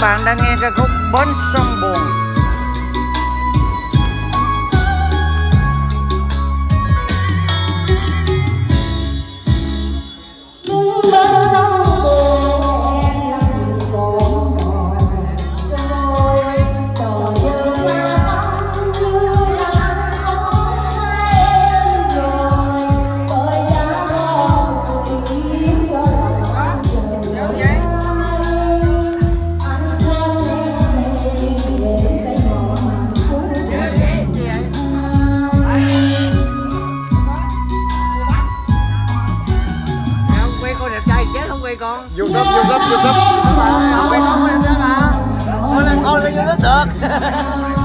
bạn đang nghe ca khúc Bến sông buồn. around.